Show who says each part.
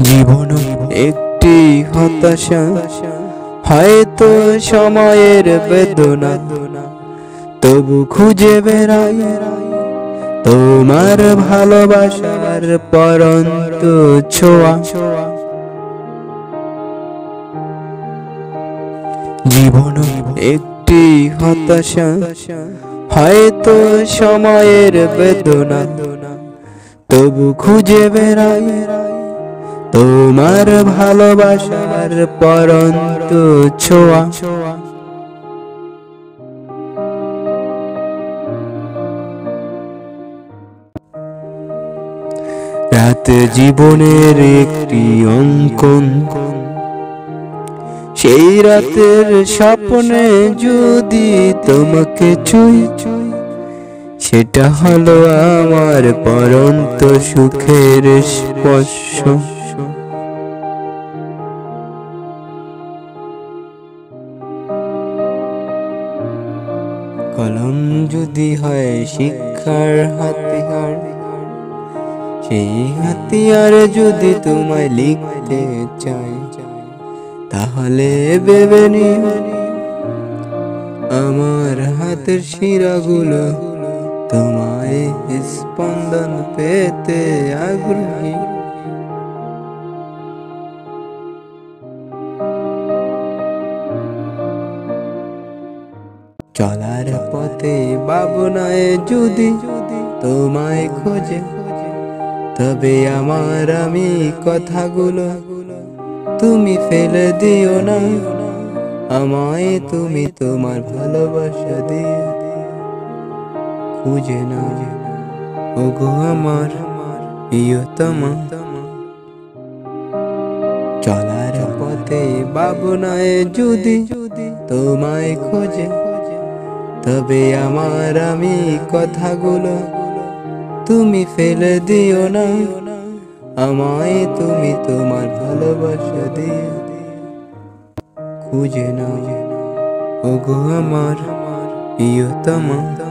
Speaker 1: জীবন একটি হতাশা। হয়তো সময়ের বেদনা। তবু খুঁজে বেড়াই তোমার ভালোবাসার পরন্ত ছোঁয়া। জীবন একটি হতাশা। হয়তো সময়ের বেদনা। তবু খুঁজে বেড়াই তোমার ভালোবাসার পরন্ত ছোঁয়া। রাত জীবনের একটি অঙ্কন, সেই রাতের স্বপ্নে যদি তোমাকে ছুঁই, সেটা হলো আমার পরন্ত সুখের স্পর্শ। কলম যদি হয় শিক্ষার হাতিয়ার, সেই হাতিয়ার যদি তোমায় লিখতে চাই, তাহলে ভেবে নিও, আমার হাতের শিরাগুলো তোমায় স্পন্দন পেতে আগ্রহী। চলার পথে ভাবনায় যদি তোমায় খোঁজে, তবে আমার আমি কথাগুলো তুমি ফেলে দিও না। আমায় তুমি তোমার ভালোবাসা দিয়ে খুঁজে না ওগো আমার প্রিয়তমা। চলার পথে ভাবনায় যদি তোমায় খোঁজে তবে আমার আমি কথাগুলো তুমি ফেলে দিও না। আমায় তুমি তোমার ভালোবাসা দিয়ে খুঁজে নাও। ওগো আমার প্রিয়তমা